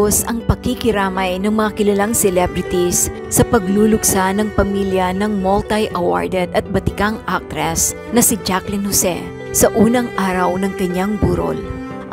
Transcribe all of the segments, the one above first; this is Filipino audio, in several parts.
Matapos ang pakikiramay ng mga kilalang celebrities sa pagluluksa ng pamilya ng multi-awarded at batikang actress na si Jacqueline Jose sa unang araw ng kanyang burol.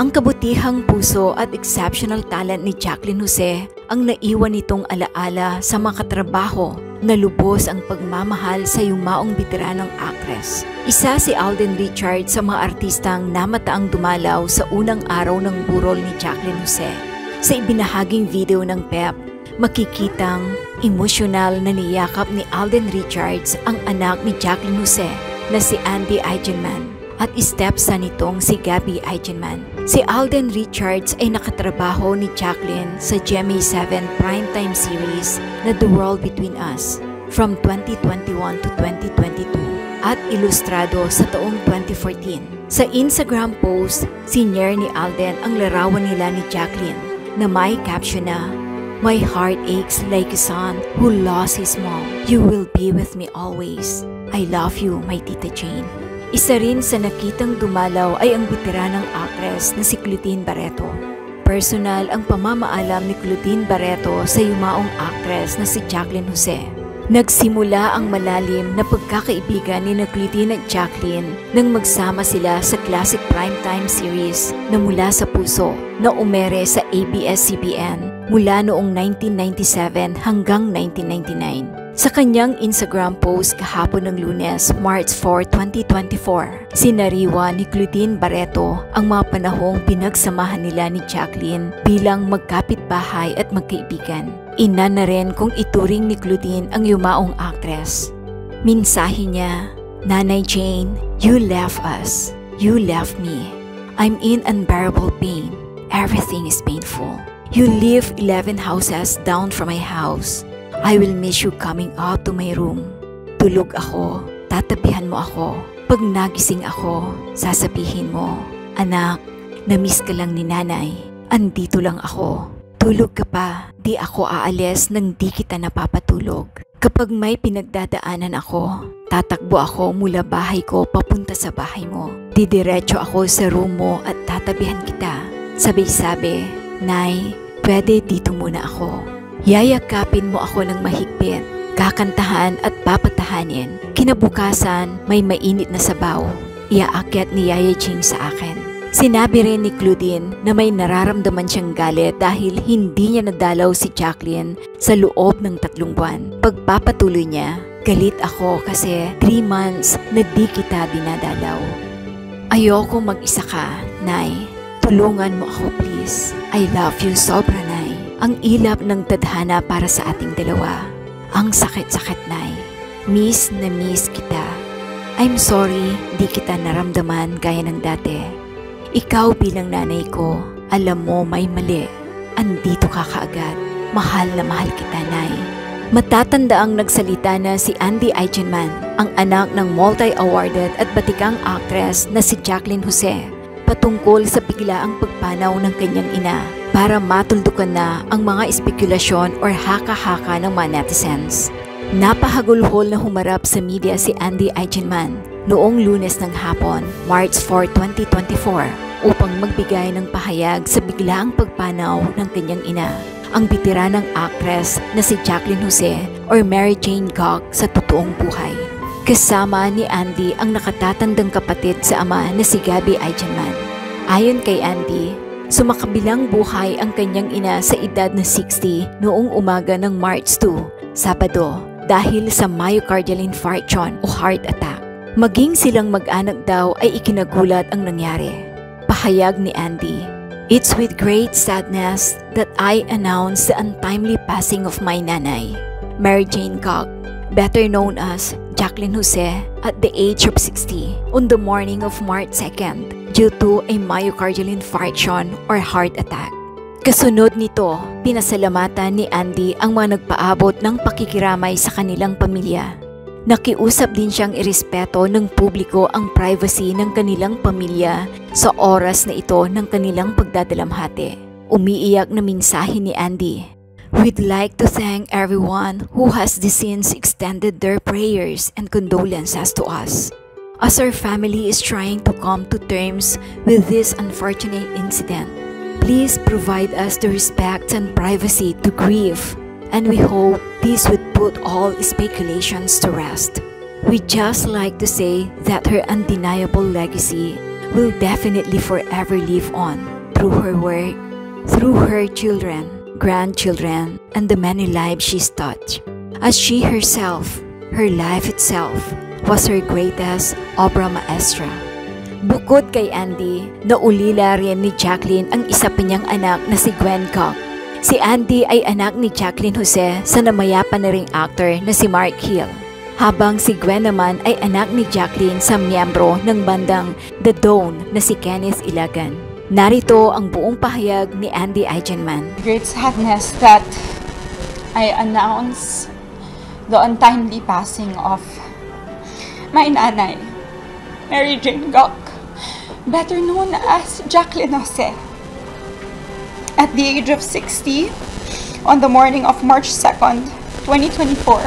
Ang kabutihang puso at exceptional talent ni Jacqueline Jose ang naiwan nitong alaala sa mga katrabaho na lubos ang pagmamahal sa yumaong veteranong actress. Isa si Alden Richard sa mga artistang namataang dumalaw sa unang araw ng burol ni Jacqueline Jose. Sa ibinahaging video ng PEP, makikitang emosyonal na niyakap ni Alden Richards ang anak ni Jacqueline Jose na si Andy Eigenman at stepson nitong si Gabby Eigenman. Si Alden Richards ay nakatrabaho ni Jacqueline sa GMA7 primetime series na The World Between Us from 2021 to 2022 at ilustrado sa taong 2014. Sa Instagram post, sinyer ni Alden ang larawan nila ni Jacqueline na may caption na My heart aches like a son who lost his mom. You will be with me always. I love you, my Tita Jane. Isa rin sa nakitang dumalaw ay ang veteranang actress na si Clutine Barreto. Personal ang pamamaalam ni Clutine Barreto sa yumaong actress na si Jacqueline Jose. Nagsimula ang malalim na pagkakaibigan ni Clutine at Jacqueline nang magsama sila sa classic primetime series na Mula sa Puso na umere sa ABS-CBN mula noong 1997 hanggang 1999. Sa kanyang Instagram post kahapon ng lunes, March 4, 2024, sinariwa ni Claudine Barreto ang mga panahong pinagsamahan nila ni Jacqueline bilang magkapit-bahay at magkaibigan. Ina na rin kung ituring ni Claudine ang yumaong actress. Minsahe niya, Nanay Jane, you left us. You left me. I'm in unbearable pain. Everything is painful. You live 11 houses down from my house. I will miss you coming out to my room. Tulog ako, tatabihan mo ako. Pag nagising ako, sasabihin mo, Anak, namiss ka lang ni nanay. Andito lang ako. Tulog ka pa, di ako aalis nang di kita napapatulog. Kapag may pinagdadaanan ako, tatakbo ako mula bahay ko papunta sa bahay mo. Didiretso ako sa room mo at tatabihan kita. Sabi-sabi, Nay, pwede dito muna ako. Yayakapin mo ako ng mahigpit, kakantahan at papatahanin. Kinabukasan, may mainit na sabaw. Iaakyat ni Yaya Jing sa akin. Sinabi rin ni Claudine na may nararamdaman siyang galit dahil hindi niya nadalaw si Jacqueline sa loob ng tatlong buwan. Pagpapatuloy niya, galit ako kasi 3 months na di kita dinadalaw. Ayoko mag-isa ka, Nay. Tulungan mo ako please. I love you sobra, Nay. Ang ilap ng tadhana para sa ating dalawa. Ang sakit-sakit, Nay. Miss na miss kita. I'm sorry, di kita naramdaman gaya ng dati. Ikaw bilang nanay ko, alam mo may mali. Andito ka kaagad. Mahal na mahal kita, Nay. Matatanda ang nagsalita na si Andy Eigenman, ang anak ng multi-awarded at batikang actress na si Jacqueline Jose, patungkol sa biglaang pagpanaw ng kanyang ina para matuldukan na ang mga espekulasyon or haka-haka ng mga netizens. Napahagulhol na humarap sa media si Andy Eigenman noong lunes ng hapon, March 4, 2024 upang magbigay ng pahayag sa biglaang pagpanaw ng kanyang ina, ang bitiranang actress na si Jacqueline Jose or Mary Jane Gog sa totoong buhay. Kasama ni Andy ang nakatatandang kapatid sa ama na si Gabby Eigenman. Ayon kay Andy, Sumakabilang buhay ang kanyang ina sa edad na 60 noong umaga ng March 2, Sabado, dahil sa myocardial infarction o heart attack. Maging silang mag-anak daw ay ikinagulat ang nangyari. Pahayag ni Andy, It's with great sadness that I announce the untimely passing of my nanay, Mary Jane Cock, better known as Jacqueline Jose, at the age of 60 on the morning of March 2nd due to a myocardial infarction or heart attack. Kasunod nito, pinasalamatan ni Andy ang mga nagpaabot ng pakikiramay sa kanilang pamilya. Nakiusap din siyang irespeto ng publiko ang privacy ng kanilang pamilya sa oras na ito ng kanilang pagdadalamhati. Umiiyak na mensahe ni Andy. We'd like to thank everyone who has since extended their prayers and condolences to us. As our family is trying to come to terms with this unfortunate incident, Please provide us the respect and privacy to grieve, and we hope this would put all speculations to rest. We just like to say that her undeniable legacy will definitely forever live on through her work, through her children, grandchildren, and the many lives she's touched. As she herself, her life itself, was her greatest obra maestra. Bukod kay Andy, naulila rin ni Jacqueline ang isa pa niyang anak na si Gwen Cock. Si Andy ay anak ni Jacqueline Jose sa namayapa na ring actor na si Mark Hill. Habang si Gwen naman ay anak ni Jacqueline sa miyembro ng bandang The Dawn na si Kenneth Ilagan. Narito ang buong pahayag ni Andy Eigenman. Great sadness that I announce the untimely passing of my nanay, Mary Jane Gok, better known as Jacqueline Jose. At the age of 60, on the morning of March 2nd, 2024,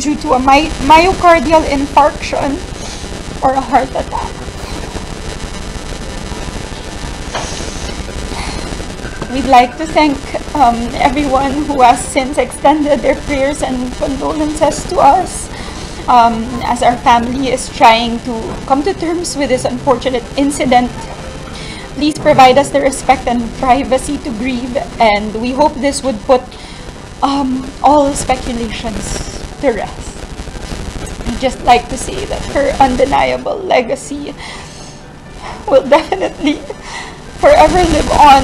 due to a my- myocardial infarction or a heart attack. We'd like to thank um, everyone who has since extended their prayers and condolences to us um, as our family is trying to come to terms with this unfortunate incident. Please provide us the respect and privacy to grieve, and we hope this would put um, all speculations to rest. I'd just like to say that her undeniable legacy will definitely forever live on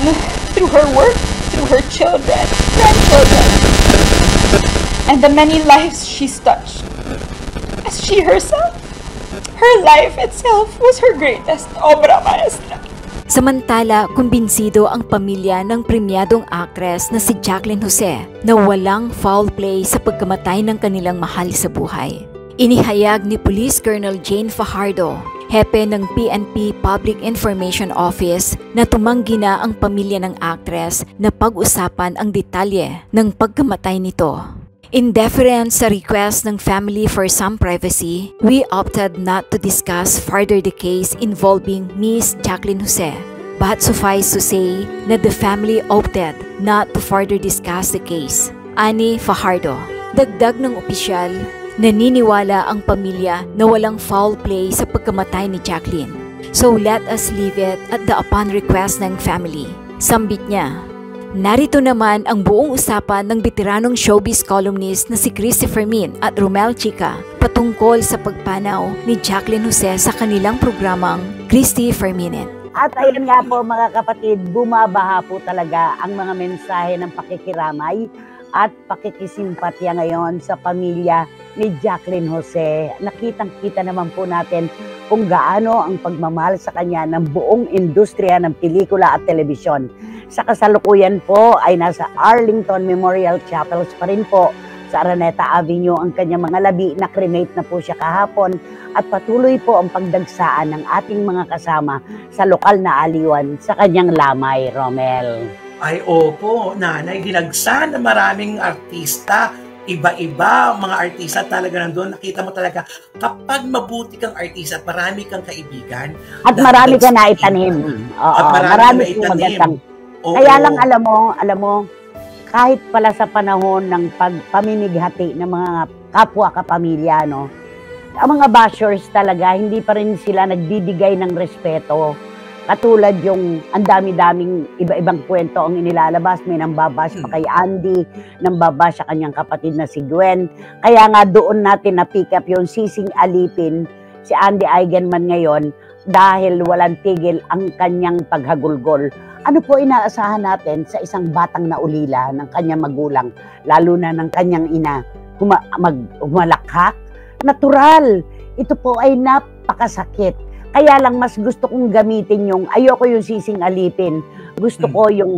through her work, through her children, grandchildren, and the many lives she's touched. As she herself, her life itself was her greatest obra maestra. Samantala, kumbinsido ang pamilya ng premyadong aktres na si Jacqueline Jose na walang foul play sa pagkamatay ng kanilang mahal sa buhay. Inihayag ni Police Colonel Jane Fajardo, hepe ng PNP Public Information Office na tumanggi na ang pamilya ng aktres na pag-usapan ang detalye ng pagkamatay nito. In deference sa request ng family for some privacy, we opted not to discuss further the case involving Miss Jacqueline Jose. But suffice to say na the family opted not to further discuss the case. Ani Fajardo. Dagdag ng opisyal, naniniwala ang pamilya na walang foul play sa pagkamatay ni Jacqueline. So let us leave it at the upon request ng family. Sambit niya, Narito naman ang buong usapan ng veteranong showbiz columnist na si Christopher Min at Romel Chica patungkol sa pagpanaw ni Jacqueline Jose sa kanilang programang Christy for Minute. At ayun nga po mga kapatid, bumabaha po talaga ang mga mensahe ng pakikiramay at pakikisimpatya ngayon sa pamilya ni Jacqueline Jose. Nakitang-kita naman po natin kung gaano ang pagmamahal sa kanya ng buong industriya ng pelikula at telebisyon. Sa kasalukuyan po ay nasa Arlington Memorial Chapels pa rin po sa Araneta Avenue ang kanyang mga labi na cremate na po siya kahapon at patuloy po ang pagdagsaan ng ating mga kasama sa lokal na aliwan sa kanyang lamay, Romel. Ay opo, nanay, dinagsa na maraming artista. Iba-iba mga artista talaga nandun. Nakita mo talaga, kapag mabuti kang artista at marami kang kaibigan. At marami ka na itanim. Oo, At marami marami itanim. magandang Oo. Kaya lang alam mo, alam mo, kahit pala sa panahon ng pagpamimighati ng mga kapwa kapamilya, no, ang mga bashers talaga, hindi pa rin sila nagbibigay ng respeto. Katulad yung ang dami-daming iba-ibang kwento ang inilalabas. May nambabash pa kay Andy, nambabash sa kanyang kapatid na si Gwen. Kaya nga doon natin na-pick up yung sising alipin si Andy Eigenman ngayon dahil walang tigil ang kanyang paghagulgol. Ano po inaasahan natin sa isang batang naulila ng kanyang magulang, lalo na ng kanyang ina, huma- mag- humalakhak? Natural. Ito po ay napakasakit. Kaya lang mas gusto kong gamitin yung, ayoko yung sising alipin. Gusto Hmm. ko yung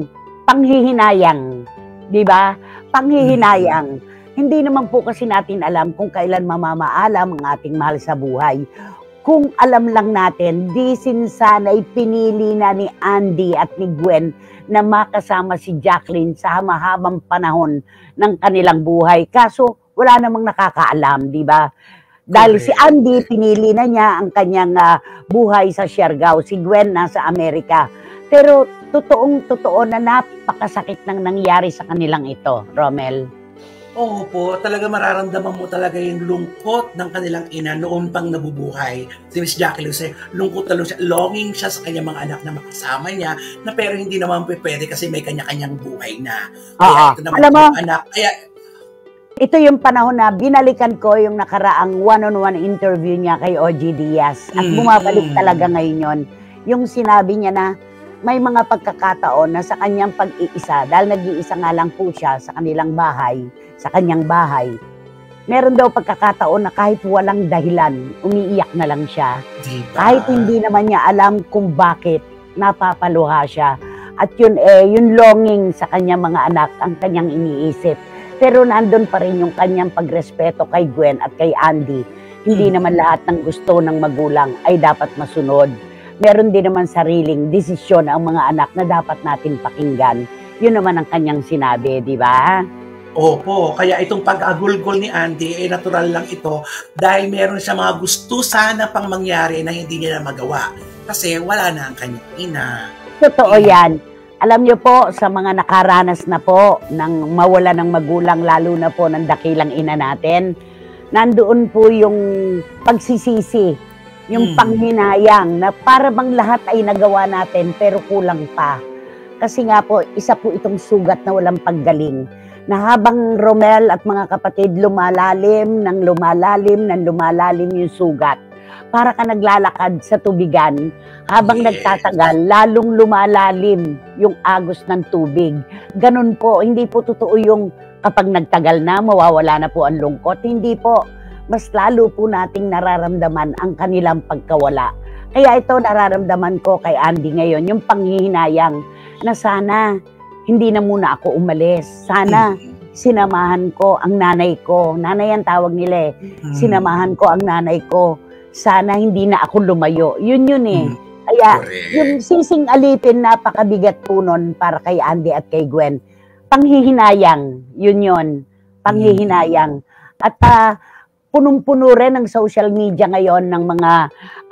panghihinayang. Di ba? Panghihinayang. Hindi naman po kasi natin alam kung kailan mamamaalam ang ating mahal sa buhay. Kung alam lang natin, di sinsanay pinili na ni Andy at ni Gwen na makasama si Jacqueline sa hamahabang panahon ng kanilang buhay. Kaso, wala namang nakakaalam, di ba? Dahil si Correct. Andy, pinili na niya ang kanyang ah, buhay sa Siargao. Si Gwen nasa Amerika. Pero totoong totoo na napakasakit ng nangyari sa kanilang ito, Romel. Oo po, talaga mararamdaman mo talaga yung lungkot ng kanilang ina noon pang nabubuhay. Si Miss Jackie Luce, lungkot na siya, longing siya sa kanyang mga anak na makasama niya, na pero hindi naman pwede kasi may kanya-kanyang buhay na. Kaya Oo. ito naman Alam mo, anak, kaya ito yung panahon na binalikan ko yung nakaraang one-on-one interview niya kay OG Diaz. At Mm, bumabalik mm. talaga ngayon yon. Yung sinabi niya na may mga pagkakataon na sa kanyang pag-iisa, dahil nag-iisa nga lang po siya sa kanilang bahay, sa kanyang bahay, meron daw pagkakataon na kahit walang dahilan, umiiyak na lang siya. Diba? Kahit hindi naman niya alam kung bakit napapaluha siya. At yun eh, yung longing sa kanyang mga anak ang kanyang iniisip. Pero nandun pa rin yung kanyang pagrespeto kay Gwen at kay Andy. Hindi Hmm. naman lahat ng gusto ng magulang ay dapat masunod. Meron din naman sariling desisyon ang mga anak na dapat natin pakinggan. Yun naman ang kanyang sinabi, di ba? Opo, kaya itong pag-agulgol ni Andy, eh natural lang ito dahil meron siya mga gusto sana pang mangyari na hindi niya na magawa. Kasi wala na ang kanyang ina. Totoo yan. Alam niyo po, sa mga nakaranas na po ng mawala ng magulang, lalo na po ng dakilang ina natin, nandoon po yung pagsisisi, yung Hmm. panghinayang na para bang lahat ay nagawa natin pero kulang pa. Kasi nga po, isa po itong sugat na walang paggaling. Na habang Romel at mga kapatid lumalalim, ng lumalalim, ng lumalalim yung sugat. Para ka naglalakad sa tubigan, habang Yes. nagtatagal, lalong lumalalim yung agos ng tubig. Ganun po, hindi po totoo yung kapag nagtagal na, mawawala na po ang lungkot. Hindi po. Mas lalo po nating nararamdaman ang kanilang pagkawala. Kaya ito nararamdaman ko kay Andy ngayon, yung panghihinayang na sana hindi na muna ako umalis. Sana sinamahan ko ang nanay ko. Nanay ang tawag nila eh. Hmm. Sinamahan ko ang nanay ko. Sana hindi na ako lumayo. Yun yun eh. Hmm. Kaya Correct. yung sising alipin, napakabigat po nun para kay Andy at kay Gwen. Panghihinayang, yun yun. Panghihinayang. At ah, punong-puno rin ng social media ngayon ng mga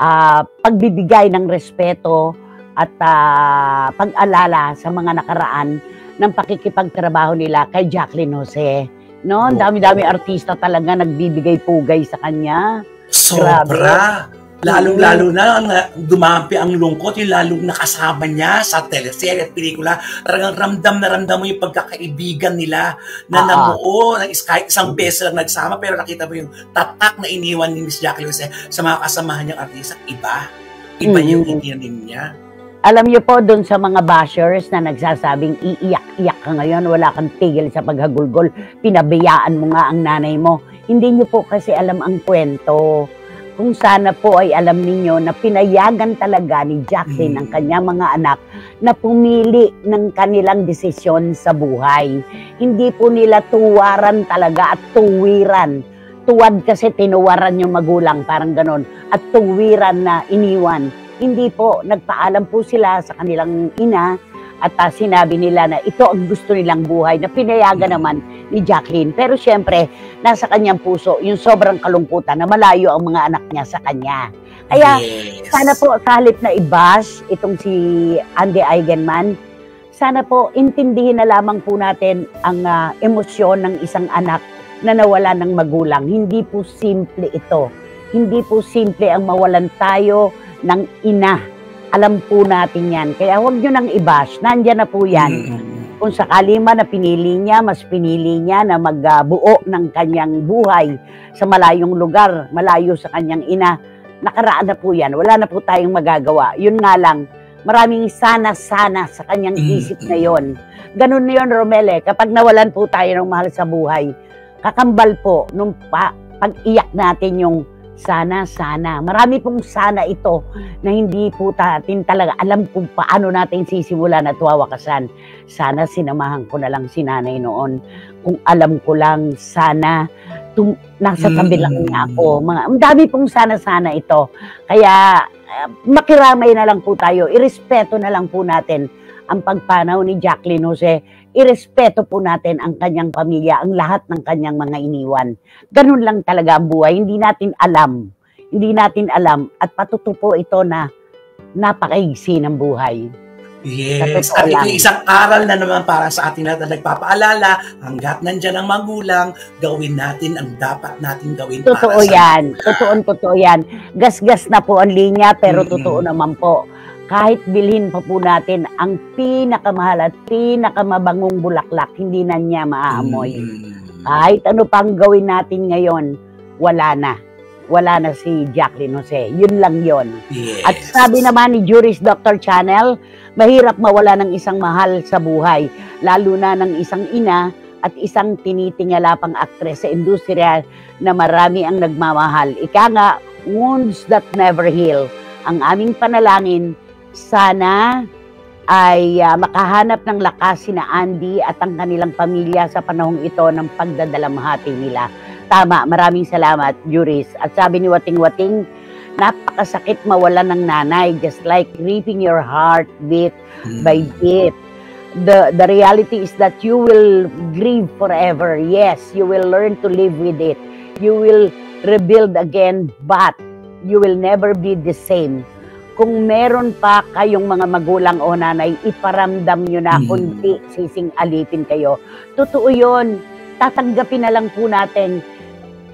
ah, pagbibigay ng respeto at ah, pag-alala sa mga nakaraan ng pakikipagtrabaho nila kay Jacqueline Jose. No, ang dami-dami artista talaga nagbibigay pugay sa kanya. Sobra. Lalong-lalo na na dumampi ang lungkot, yung lalong nakasama niya sa teleserye at pelikula. Talagang ramdam na ramdam mo yung pagkakaibigan nila na Oo. namuo, ng is- kahit isang beses lang nagsama, pero nakita mo yung tatak na iniwan ni Miss Jackie Jose sa mga kasamahan niyang artista. Iba. Iba Mhm. yung iniwan niya. Alam niyo po, doon sa mga bashers na nagsasabing iiyak-iyak ka ngayon, wala kang tigil sa paghagulgol, pinabayaan mo nga ang nanay mo. Hindi niyo po kasi alam ang kwento. Kung sana po ay alam ninyo na pinayagan talaga ni Jacqueline Mm. ang kanyang mga anak na pumili ng kanilang desisyon sa buhay. Hindi po nila tuwaran talaga at tuwiran. Tuwad kasi tinuwaran yung magulang, parang ganon. At tuwiran na iniwan hindi po, nagpaalam po sila sa kanilang ina at ah, sinabi nila na ito ang gusto nilang buhay na pinayagan naman ni Jacqueline. Pero siyempre, nasa kanyang puso yung sobrang kalungkutan na malayo ang mga anak niya sa kanya. Kaya yes. sana po sa halip na i-bash itong si Andy Eigenman, sana po intindihin na lamang po natin ang ah, emosyon ng isang anak na nawala ng magulang. Hindi po simple ito. Hindi po simple ang mawalan tayo ng ina. Alam po natin yan. Kaya huwag nyo nang i-bash. Nandyan na po yan. Mm. Kung sakali man na pinili niya, mas pinili niya na magbuo ng kanyang buhay sa malayong lugar, malayo sa kanyang ina, nakaraan na po yan. Wala na po tayong magagawa. Yun nga lang, maraming sana-sana sa kanyang Mm. isip ngayon. Ganun na yun, Romele. Kapag nawalan po tayo ng mahal sa buhay, kakambal po nung pa, pag-iyak natin yung sana, sana. Marami pong sana ito na hindi po natin talaga alam kung paano natin sisimulan at wawakasan. Sana sinamahan ko na lang si nanay noon. Kung alam ko lang, sana tum- nasa tabi lang niya ako. Mga, ang dami pong sana-sana ito. Kaya eh, makiramay na lang po tayo. Irespeto na lang po natin ang pagpanaw ni Jacqueline Jose. Irespeto po natin ang kanyang pamilya, ang lahat ng kanyang mga iniwan. Ganun lang talaga ang buhay. Hindi natin alam. Hindi natin alam. At patuto po ito na napakaigsi ng buhay. Yes, at totoo ito yung isang aral na naman para sa atin na nagpapaalala, hanggat nandyan ang magulang, gawin natin ang dapat natin gawin Totoo para sa yan. Totoo, totoo yan. Gas-gas na po ang linya, pero Mm-mm. totoo naman po. Kahit bilhin pa po natin ang pinakamahal at pinakamabangong bulaklak, hindi na niya maaamoy. Mm. Kahit ano pang gawin natin ngayon, wala na. Wala na si Jacqueline Jose. Yun lang yon. Yes. At sabi naman ni Juris Dr. Channel, mahirap mawala ng isang mahal sa buhay, lalo na ng isang ina at isang tinitingala pang aktres sa industriya na marami ang nagmamahal. Ika nga, wounds that never heal. Ang aming panalangin, sana ay ah, makahanap ng lakas sina Andy at ang kanilang pamilya sa panahong ito ng pagdadalamhati nila. Tama, maraming salamat, Juris. At sabi ni Wating Wating, napakasakit mawala ng nanay, just like ripping your heart bit Mm. by bit. The, the reality is that you will grieve forever. Yes, you will learn to live with it. You will rebuild again, but you will never be the same. Kung meron pa kayong mga magulang o nanay, iparamdam nyo na Mm. kundi sising alipin kayo. Totoo yun. Tatanggapin na lang po natin.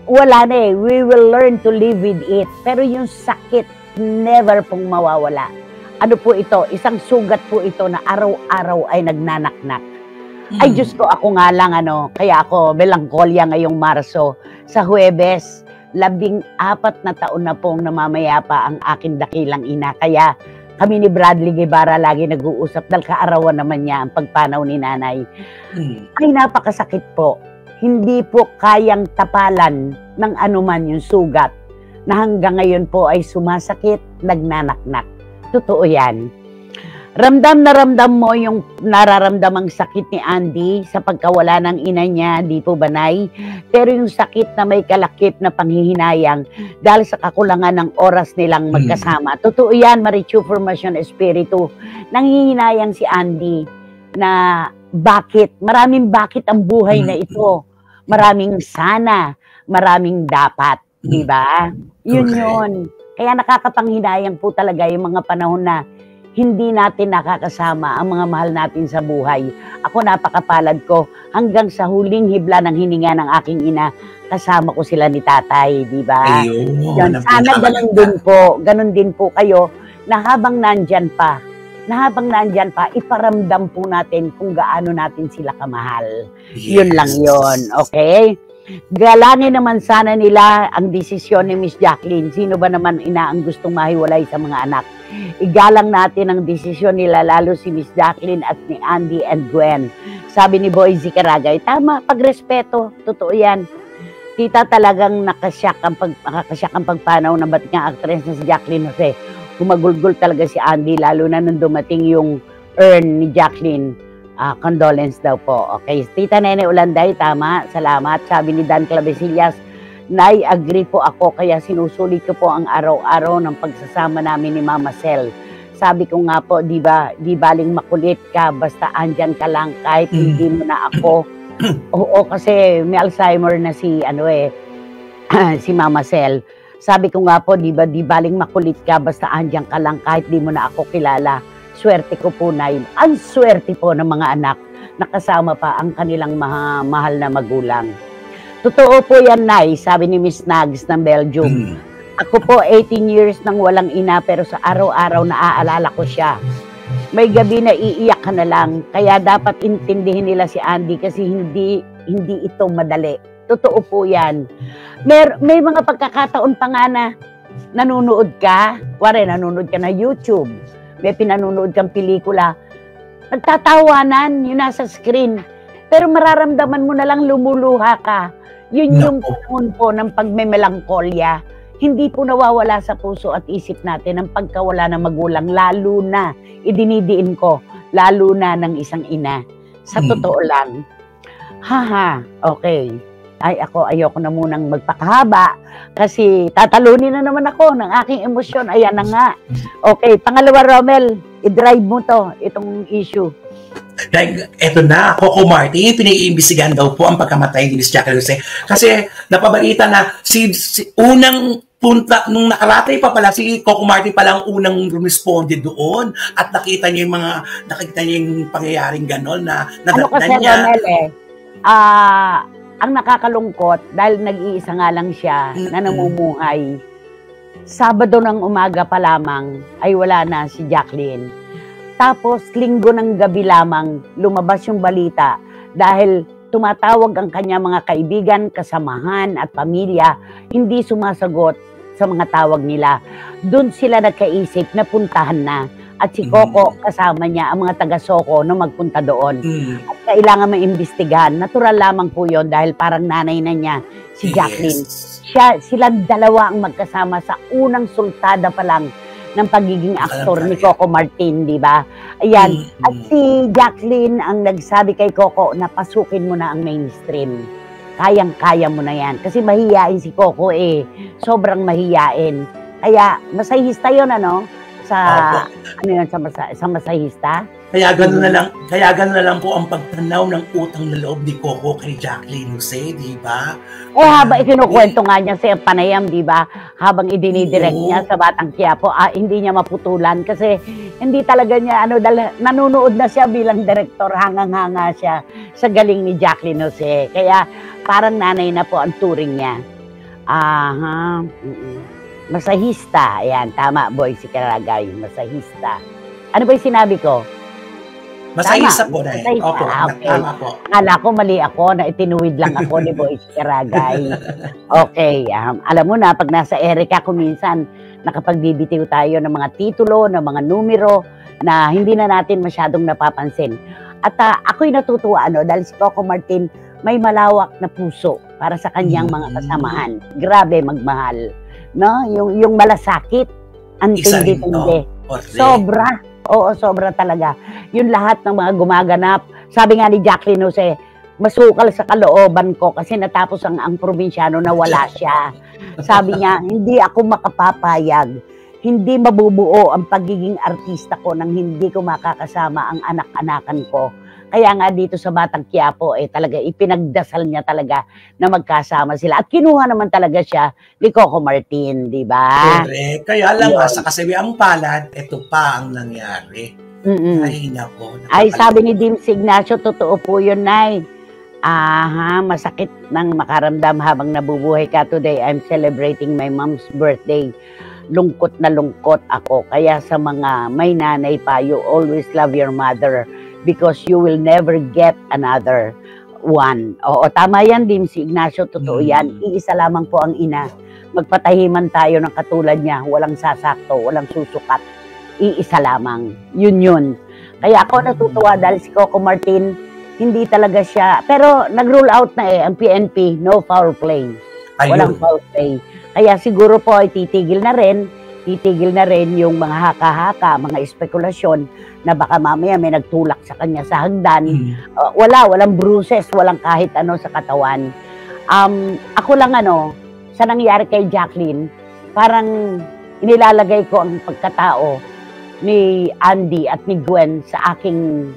Wala na eh. We will learn to live with it. Pero yung sakit, never pong mawawala. Ano po ito? Isang sugat po ito na araw-araw ay nagnanaknak. Ay, Mm. Diyos ko, ako nga lang, ano, kaya ako melangkolya ngayong Marso. Sa Huwebes, labing apat na taon na pong namamayapa ang akin dakilang ina. Kaya kami ni Bradley Guevara lagi nag-uusap dahil kaarawan naman niya ang pagpanaw ni nanay. Mm. Ay, napakasakit po. Hindi po kayang tapalan ng anuman yung sugat na hanggang ngayon po ay sumasakit, nagnanaknak. Totoo yan. Ramdam na ramdam mo yung nararamdamang sakit ni Andy sa pagkawala ng ina niya, di po ba, Nay? Pero yung sakit na may kalakip na panghihinayang dahil sa kakulangan ng oras nilang Hmm. magkasama. Totoo yan, Marichu Formation Espiritu. Nanghihinayang si Andy na bakit, maraming bakit ang buhay na ito. Maraming sana, maraming dapat, di ba? Yun Correct. yun. Kaya nakakapanghinayang po talaga yung mga panahon na hindi natin nakakasama ang mga mahal natin sa buhay. Ako napakapalad ko hanggang sa huling hibla ng hininga ng aking ina, kasama ko sila ni tatay, di ba? Ayun. Sana ganun din po, ganun din po kayo na habang nandyan pa, na habang nandyan pa, iparamdam po natin kung gaano natin sila kamahal. Yun lang Yes. yun, okay? Galangin naman sana nila ang desisyon ni Miss Jacqueline. Sino ba naman ina ang gustong mahiwalay sa mga anak? Igalang natin ang desisyon nila, lalo si Miss Jacqueline at ni Andy and Gwen. Sabi ni Boy Zikaragay, tama, pagrespeto, totoo yan. Tita talagang nakasyak ang, pag, nakakasyak ang pagpanaw ng batikang actress na si Jacqueline Jose. Humagulgol talaga si Andy, lalo na nung dumating yung urn ni Jacqueline. Ah, condolence daw po. Okay, Tita Nene Ulanday, tama. Salamat. Sabi ni Dan Clavesillas, Nay, agree po ako kaya sinusulit ko po ang araw-araw ng pagsasama namin ni Mama Sel. Sabi ko nga po, di ba, di baling makulit ka, basta andyan ka lang kahit Mm. hindi mo na ako. Oo, kasi may Alzheimer na si, ano eh, si Mama Sel. Sabi ko nga po, di ba, di baling makulit ka, basta andyan ka lang kahit di mo na ako kilala. Swerte ko po na yun. Ang swerte po ng mga anak, nakasama pa ang kanilang maha- mahal na magulang. Totoo po yan, Nay, sabi ni Miss Nags ng Belgium. Mm. Ako po 18 years nang walang ina pero sa araw-araw naaalala ko siya. May gabi na iiyak ka na lang kaya dapat intindihin nila si Andy kasi hindi hindi ito madali. Totoo po 'yan. Mer may mga pagkakataon pa nga na nanonood ka, wari nanonood ka na YouTube. May pinanonood kang pelikula. Nagtatawanan, yun nasa screen. Pero mararamdaman mo na lang lumuluha ka. Yun yung Nako. panahon po ng pagmemelangkolya hindi po nawawala sa puso at isip natin ang pagkawala ng magulang, lalo na, idinidiin ko, lalo na ng isang ina. Sa Hmm. totoo lang. Haha, okay. Ay, ako, ayoko na munang magpakahaba kasi tatalunin na naman ako ng aking emosyon. Ayan na nga. Okay, pangalawa, Romel, i-drive mo to, itong issue. Like, eto na, Coco Martin, pinaiimbestigahan daw po ang pagkamatay ni Miss Jacqueline Jose. Kasi napabalita na si, si unang punta, nung nakaratay pa pala, si Coco Martin pala ang unang rumisponde doon at nakita niya yung mga, nakita niya yung pangyayaring gano'n na Ano kasi, nadatnan niya. Romel eh, ah, ang nakakalungkot, dahil nag-iisa nga lang siya na namumuhay, Sabado ng umaga pa lamang ay wala na si Jacqueline. Tapos linggo ng gabi lamang lumabas yung balita dahil tumatawag ang kanya mga kaibigan, kasamahan at pamilya, hindi sumasagot sa mga tawag nila. Doon sila nagkaisip na puntahan na. At si Coco kasama niya ang mga taga-Soko na magpunta doon. Mm. At kailangan maimbestigahan. Natural lamang po yon dahil parang nanay na niya si Jacqueline Yes. siya, silang dalawa ang magkasama sa unang sultada pa lang ng pagiging aktor ni. Coco Martin, di ba? Ayan. Mm, At mm. si Jacqueline ang nagsabi kay Coco na pasukin mo na ang mainstream. Kayang-kaya mo na yan. Kasi mahiyain si Coco eh. Sobrang mahiyain. Kaya masahista yun ano? Sa, Opo. ano yun, sa, masa, sa masahista? Kaya gano'n na lang, kaya gano'n na lang po ang pagtanaw ng utang na loob ni Coco kay Jacqueline Jose, di ba? Eh, habang ikinukwento nga niya sa panayam, di ba? Habang idinidirect Oo. niya sa Batang Quiapo, ah, hindi niya maputulan kasi hindi talaga niya, ano, dahil nanunood na siya bilang director, hangang-hanga siya sa galing ni Jacqueline Jose. Kaya parang nanay na po ang turing niya. Aha. mm-mm. Masahista. Ayan, tama, boy, si Karagay. Masahista. Ano ba yung sinabi ko? Masayisa Tama. po na eh. Masayisa. Opo, Ah, okay. tama po. Akala ko mali ako na itinuwid lang ako ni Boy Karagay. Okay, um, alam mo na, pag nasa Erica ko minsan, nakapagbibitiw tayo ng mga titulo, ng mga numero, na hindi na natin masyadong napapansin. At ah, ako'y natutuwa, ano, dahil si Coco Martin may malawak na puso para sa kanyang mga Mm. kasamahan. Grabe magmahal. No? Yung, yung malasakit, ang tindi-tindi. Sobra. Oo, sobra talaga. Yung lahat ng mga gumaganap. Sabi nga ni Jacqueline Jose, masukal sa kalooban ko kasi natapos ang, ang probinsyano na wala siya. Sabi niya, hindi ako makapapayag. Hindi mabubuo ang pagiging artista ko nang hindi ko makakasama ang anak-anakan ko. Kaya nga dito sa Batang Quiapo, eh talaga ipinagdasal niya talaga na magkasama sila. At kinuha naman talaga siya ni Coco Martin, di ba? Correct. Kaya lang nga, sa kasabiang palad, ito pa ang nangyari. Mm-mm. Ay, nako. Ay, sabi ni Dim Ignacio, totoo po yun, Nay. Aha, masakit nang makaramdam habang nabubuhay ka today. I'm celebrating my mom's birthday. Lungkot na lungkot ako. Kaya sa mga may nanay pa, you always love your mother because you will never get another one. Oo, tama yan, Dim si Ignacio. Totoo Mm. yan. Iisa lamang po ang ina. Magpatahiman tayo ng katulad niya. Walang sasakto, walang susukat. Iisa lamang. Yun yun. Kaya ako natutuwa dahil si Coco Martin, hindi talaga siya. Pero nag-rule out na eh, ang PNP, no foul play. Walang foul play. Kaya siguro po ay titigil na rin, titigil na rin yung mga haka-haka, mga espekulasyon na baka mamaya may nagtulak sa kanya sa hagdan. Mm. Uh, wala, walang bruises, walang kahit ano sa katawan. Um, ako lang ano, sa nangyari kay Jacqueline, parang inilalagay ko ang pagkatao ni Andy at ni Gwen sa aking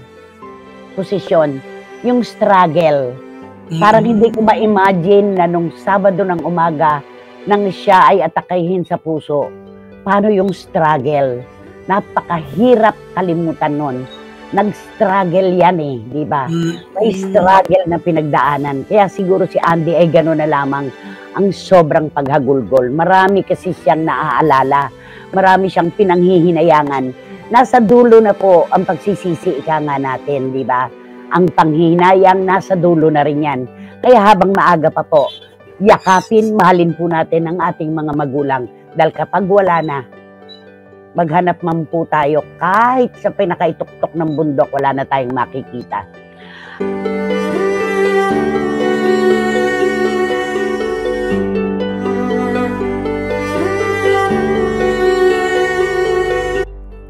posisyon, yung struggle. Parang Mm. hindi ko ma-imagine na nung Sabado ng umaga, nang siya ay atakahin sa puso, paano yung struggle? Napakahirap kalimutan nun. Nag-struggle yan eh, di ba? May struggle na pinagdaanan. Kaya siguro si Andy ay gano'n na lamang ang sobrang paghagulgol. Marami kasi siyang naaalala. Marami siyang pinanghihinayangan. Nasa dulo na po ang pagsisisi ika nga natin, di ba? Ang panghihinayang nasa dulo na rin yan. Kaya habang maaga pa po, yakapin, mahalin po natin ang ating mga magulang. Dahil kapag wala na, maghanap man po tayo kahit sa pinakaituktok ng bundok, wala na tayong makikita.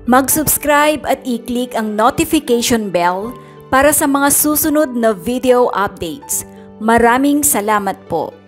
Mag-subscribe at i-click ang notification bell para sa mga susunod na video updates. Maraming salamat po.